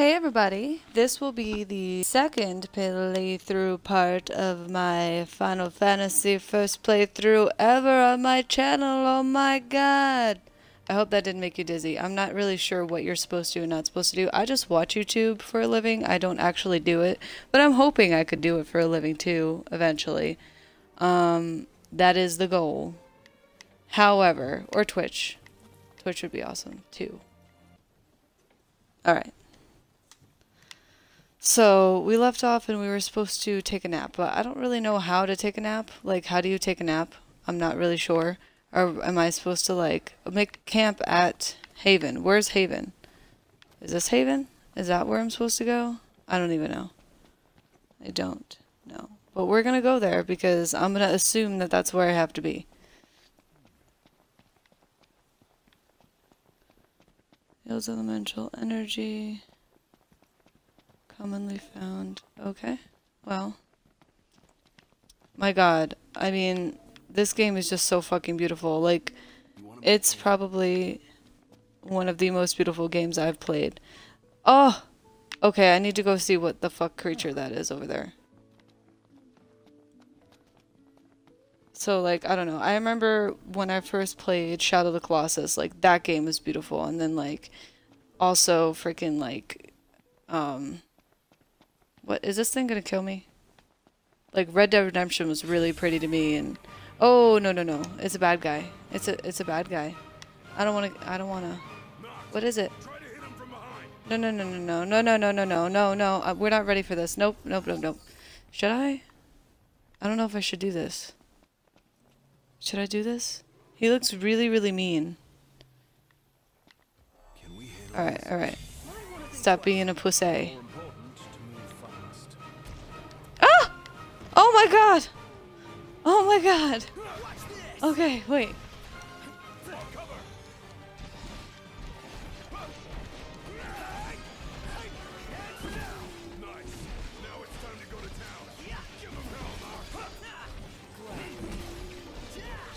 Hey everybody, this will be the second playthrough part of my Final Fantasy first playthrough ever on my channel, oh my god! I hope that didn't make you dizzy. I'm not really sure what you're supposed to and not supposed to do. I just watch YouTube for a living, I don't actually do it, but I'm hoping I could do it for a living too, eventually. Um, that is the goal. However, or Twitch. Twitch would be awesome too. Alright. So we left off and we were supposed to take a nap, but I don't really know how to take a nap. Like, how do you take a nap? I'm not really sure. Or am I supposed to, like, make camp at Haven? Where's Haven? Is this Haven? Is that where I'm supposed to go? I don't even know. I don't know. But we're going to go there because I'm going to assume that that's where I have to be. Yields elemental energy. Commonly found. Okay. Well. My god. I mean, this game is just so fucking beautiful. Like, it's probably one of the most beautiful games I've played. Oh! Okay, I need to go see what the fuck creature that is over there. So, like, I don't know. I remember when I first played Shadow of the Colossus, like, that game was beautiful. And then, like, also freaking, like, um, what is this thing gonna kill me? Like Red Dead Redemption was really pretty to me, and oh no no no, it's a bad guy. It's a it's a bad guy. I don't want to. I don't want to. What is it? No no no no no no no no no no no. Uh, we're not ready for this. Nope nope nope nope. Should I? I don't know if I should do this. Should I do this? He looks really really mean. All right all right. Stop being a pussy. My god! Oh my god! Okay, wait.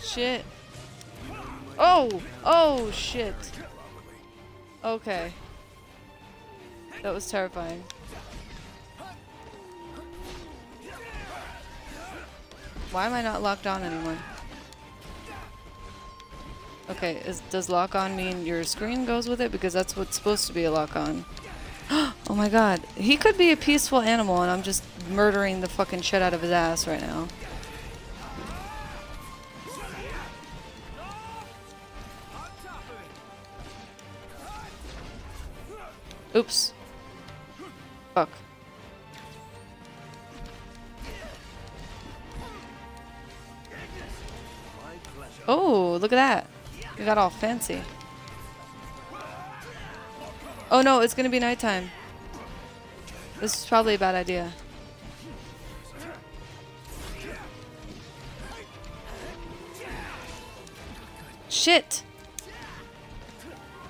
Shit. Oh! Oh, shit. Okay. That was terrifying. Why am I not locked on anymore? Okay, is, does lock on mean your screen goes with it? Because that's what's supposed to be a lock on. oh my god. He could be a peaceful animal and I'm just murdering the fucking shit out of his ass right now. Oops. Fuck. Oh, look at that. You got all fancy. Oh no, it's gonna be nighttime. This is probably a bad idea. Shit!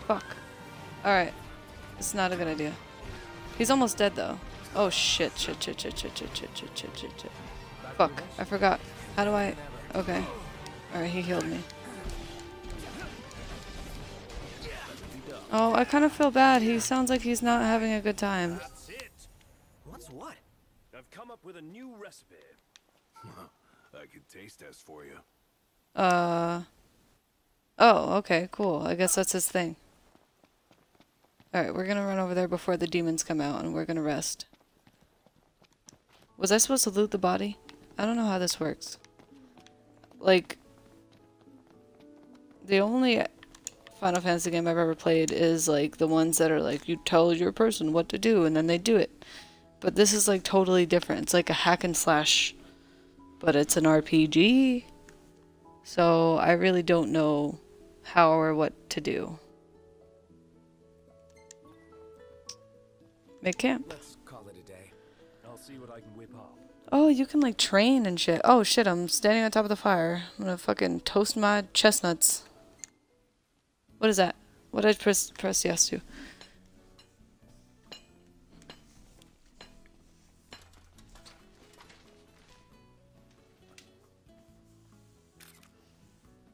Fuck. Alright. It's not a good idea. He's almost dead though. Oh shit, shit, shit, shit, shit, shit, shit, shit, shit, shit, shit. Fuck. I forgot. How do I... Okay. Alright, he healed me. Oh, I kind of feel bad. He sounds like he's not having a good time. That's it. What's what? I've come up with a new recipe. I could taste test for you. Uh. Oh, okay, cool. I guess that's his thing. Alright, we're gonna run over there before the demons come out and we're gonna rest. Was I supposed to loot the body? I don't know how this works. Like, the only Final Fantasy game I've ever played is like the ones that are like you tell your person what to do and then they do it. But this is like totally different. It's like a hack and slash, but it's an RPG. So I really don't know how or what to do. Make camp. Let's call it a day. I'll see what I can whip up. Oh, you can like train and shit. Oh shit, I'm standing on top of the fire. I'm gonna fucking toast my chestnuts. What is that? What did I press, press yes to?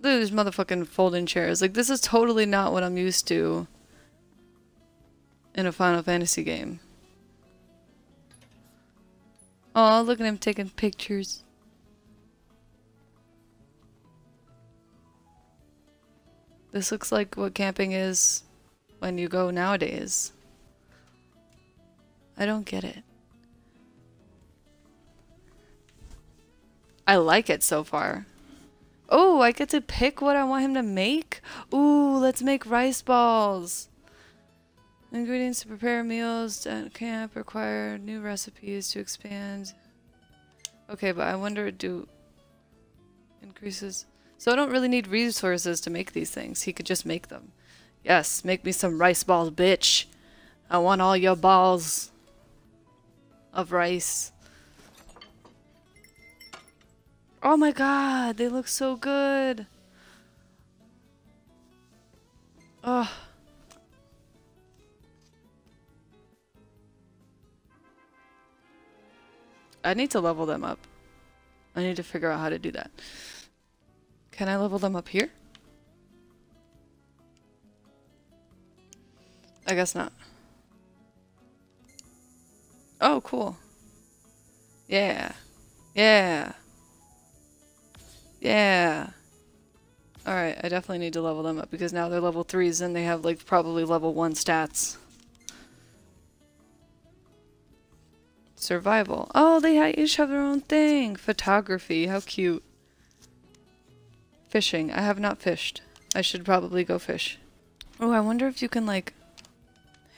These motherfucking folding chairs. Like, this is totally not what I'm used to in a Final Fantasy game. Oh, look at him taking pictures. This looks like what camping is when you go nowadays. I don't get it. I like it so far. Oh, I get to pick what I want him to make? Ooh, let's make rice balls. Ingredients to prepare meals at camp require new recipes to expand. Okay, but I wonder do increases. So I don't really need resources to make these things. He could just make them. Yes, make me some rice balls, bitch. I want all your balls of rice. Oh my god, they look so good. Oh. I need to level them up. I need to figure out how to do that. Can I level them up here? I guess not. Oh, cool. Yeah. Yeah. Yeah. Alright, I definitely need to level them up because now they're level 3s and they have like probably level 1 stats. Survival. Oh, they each have their own thing. Photography. How cute. Fishing. I have not fished. I should probably go fish. Oh, I wonder if you can like...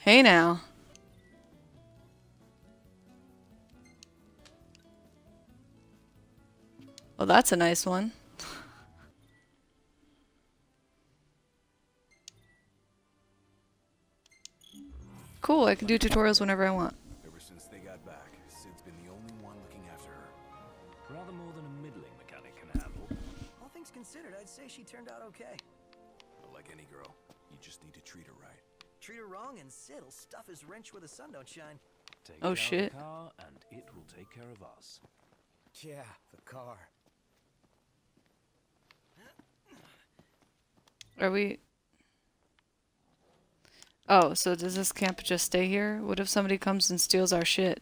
Hey now. Well, that's a nice one. cool, I can do tutorials whenever I want. Considered, I'd say she turned out okay. But like any girl, you just need to treat her right. Treat her wrong and Cid'll stuff his wrench where the sun don't shine. Take Oh, shit. The car, and it will take care of us. Yeah, the car. Are we... Oh, so does this camp just stay here? What if somebody comes and steals our shit?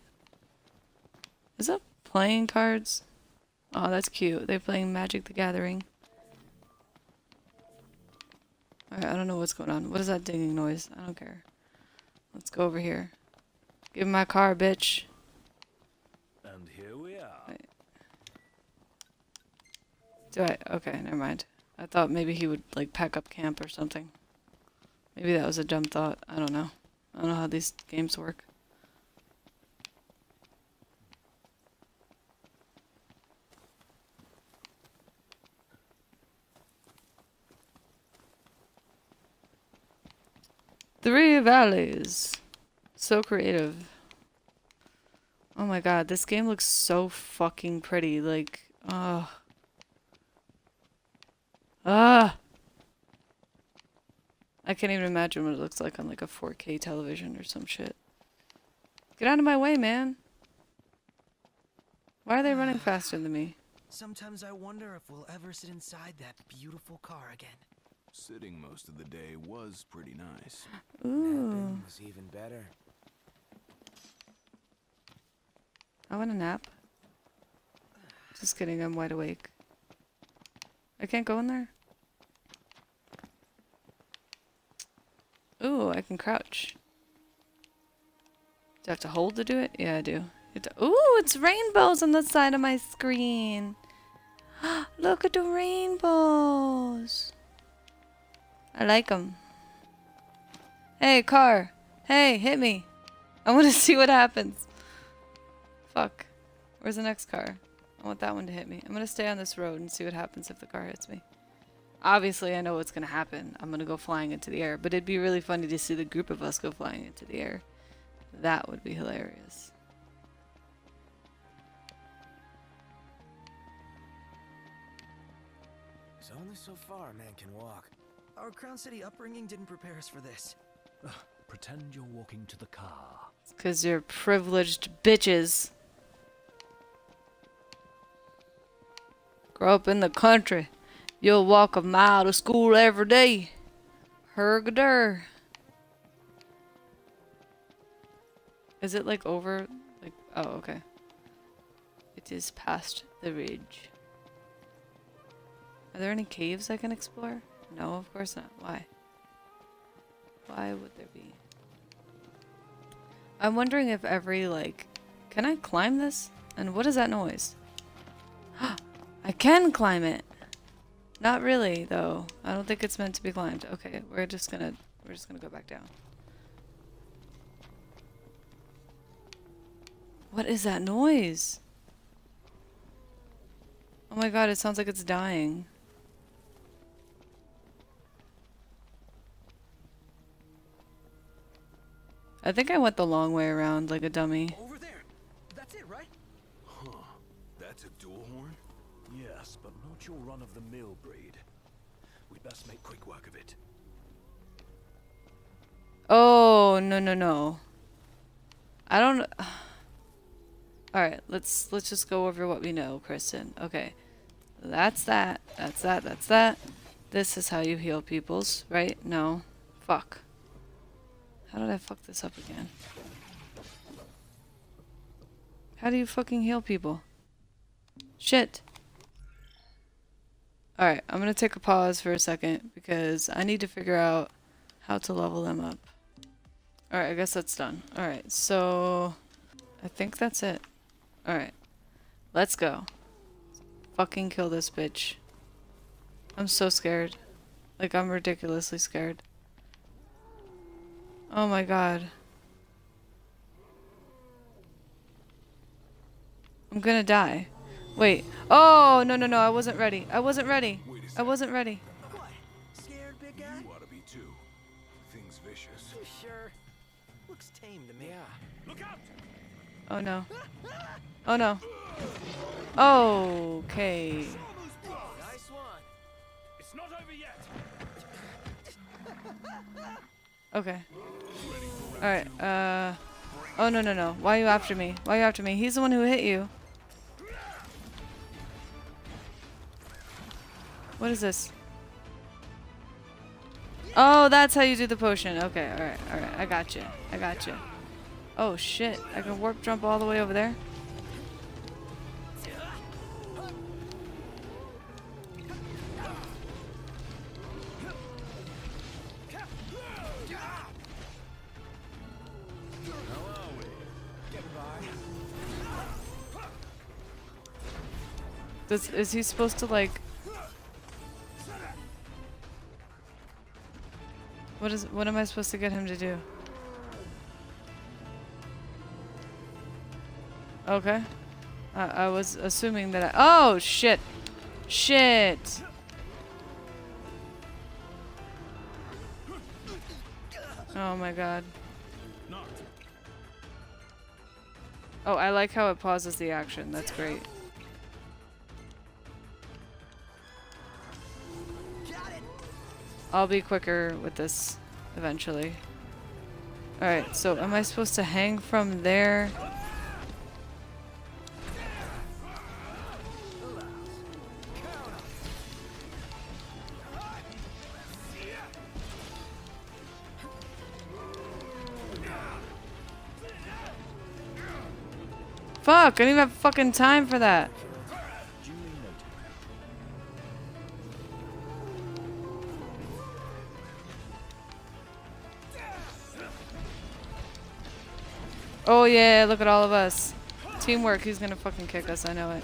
Is that playing cards? Oh, that's cute. They're playing Magic the Gathering. Alright, I don't know what's going on. What is that dinging noise? I don't care. Let's go over here. Give me my car, bitch. And here we are. Right. Do I? Okay, never mind. I thought maybe he would, like, pack up camp or something. Maybe that was a dumb thought. I don't know. I don't know how these games work. Three Valleys. So creative. Oh my god, this game looks so fucking pretty. Like, ah. Ah! I can't even imagine what it looks like on like a 4K television or some shit. Get out of my way, man. Why are they running faster than me? Sometimes I wonder if we'll ever sit inside that beautiful car again. Sitting most of the day was pretty nice. Ooh. Napping was even better. I want a nap. Just kidding, I'm wide awake. I can't go in there? Ooh, I can crouch. Do I have to hold to do it? Yeah, I do. You Ooh, it's rainbows on the side of my screen. Look at the rainbows. I like them. Hey, car. Hey, hit me. I want to see what happens. Fuck. Where's the next car? I want that one to hit me. I'm gonna stay on this road and see what happens if the car hits me. Obviously, I know what's gonna happen. I'm gonna go flying into the air, but it'd be really funny to see the group of us go flying into the air. That would be hilarious. There's only so far a man can walk. Our Crown City upbringing didn't prepare us for this. Pretend you're walking to the car. Because you're privileged bitches. Grow up in the country. You'll walk a mile to school every day. Hergader. Is it like over? Like, oh, okay. It is past the ridge. Are there any caves I can explore? No, of course not. Why? Why would there be? I'm wondering if every, like... Can I climb this? And what is that noise? I can climb it! Not really, though. I don't think it's meant to be climbed. Okay, we're just gonna... We're just gonna go back down. What is that noise? Oh my god, it sounds like it's dying. I think I went the long way around like a dummy. Over there. That's it, right? Huh. That's a dual horn? Yes, but not your run-of-the-mill breed. We'd best make quick work of it. Oh, no, no, no. I don't... Alright, let's let's just go over what we know, Kristen. Okay. That's that. That's that. That's that. This is how you heal peoples, right? No. Fuck. How did I fuck this up again? How do you fucking heal people? Shit. Alright, I'm gonna take a pause for a second because I need to figure out how to level them up. Alright, I guess that's done. Alright, so... I think that's it. Alright. Let's go. Fucking kill this bitch. I'm so scared. Like, I'm ridiculously scared. Oh my god. I'm gonna die. Wait. Oh, no, no, no. I wasn't ready. I wasn't ready. Wait a I second. wasn't ready. What? Scared, big guy? You ought to be too. Thing's vicious. You sure? Looks tame to me. Yeah. Look out! Oh no. Oh no. Okay. Nice one. It's not over yet. Okay. Alright, uh... Oh, no, no, no. Why are you after me? Why are you after me? He's the one who hit you. What is this? Oh, that's how you do the potion. Okay, alright, alright. I got you. I got you. Oh, shit. I can warp jump all the way over there? Does, is he supposed to, like... What is, what am I supposed to get him to do? Okay. I, I was assuming that I- Oh, shit! Shit! Oh my god. Oh, I like how it pauses the action. That's great. I'll be quicker with this eventually. Alright, so am I supposed to hang from there? Fuck, I don't even have fucking time for that. Oh yeah, look at all of us. Teamwork, he's gonna fucking kick us, I know it.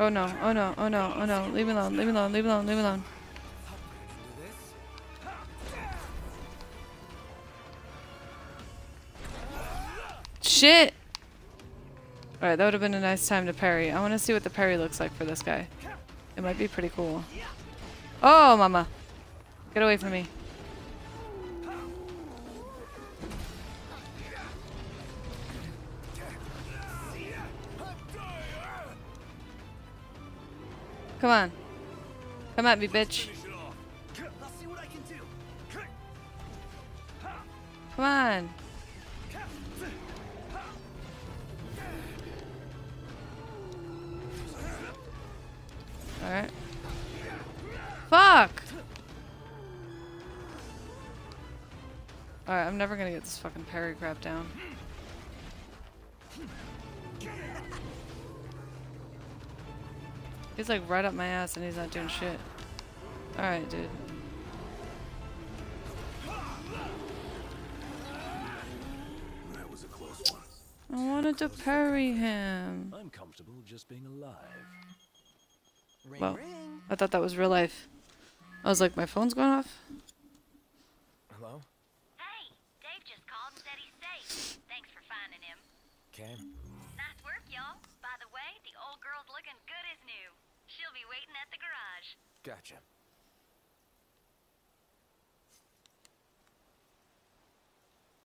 Oh no, oh no, oh no, oh no, leave me alone, leave me alone, leave me alone, leave me alone. Shit! Alright, that would have been a nice time to parry. I want to see what the parry looks like for this guy. It might be pretty cool. Oh, mama. Get away from me. Come on. Come at me, bitch. Come on. Alright. Fuck! Alright, I'm never gonna get this fucking parry crap down. He's like right up my ass and he's not doing shit. Alright, dude. I wanted to parry him. I'm comfortable just being alive. Ring Well, ring. I thought that was real life. I was like, my phone's going off? Hello? Hey, Dave just called and said he's safe. Thanks for finding him. Okay. Nice work, y'all. By the way, the old girl's looking good as new. She'll be waiting at the garage. Gotcha.